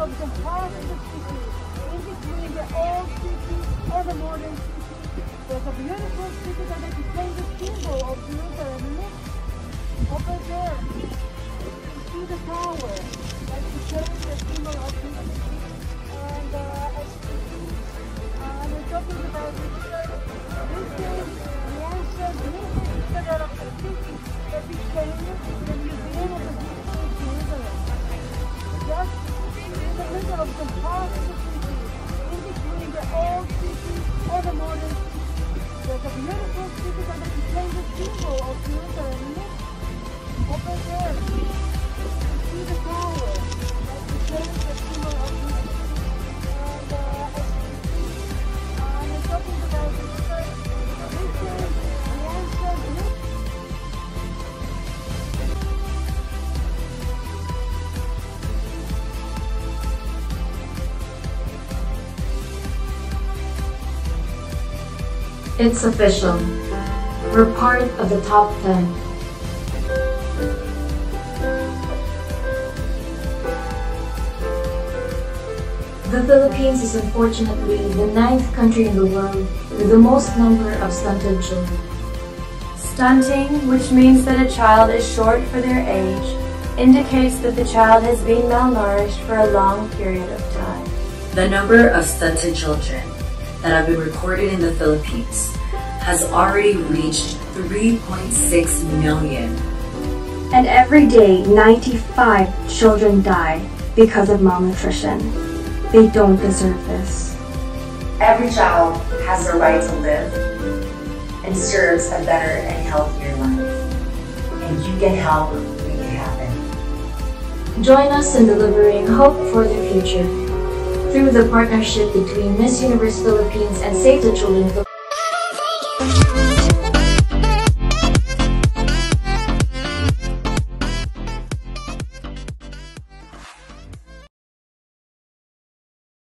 of the heart of the city, in between the old city and the modern city. There's a beautiful city that became the symbol of Jerusalem. Look over there. You see the tower that became the symbol of of the heart of the between the old city It's official. We're part of the top 10. The Philippines is unfortunately the ninth country in the world with the most number of stunted children. Stunting, which means that a child is short for their age, indicates that the child has been malnourished for a long period of time. The number of stunted children that have been recorded in the Philippines has already reached 3.6 million. And every day, 95 children die because of malnutrition. They don't deserve this. Every child has the right to live and deserves a better and healthier life. And you can help make it happen. Join us in delivering hope for the future through the partnership between Miss Universe Philippines and Save the Children Philippines.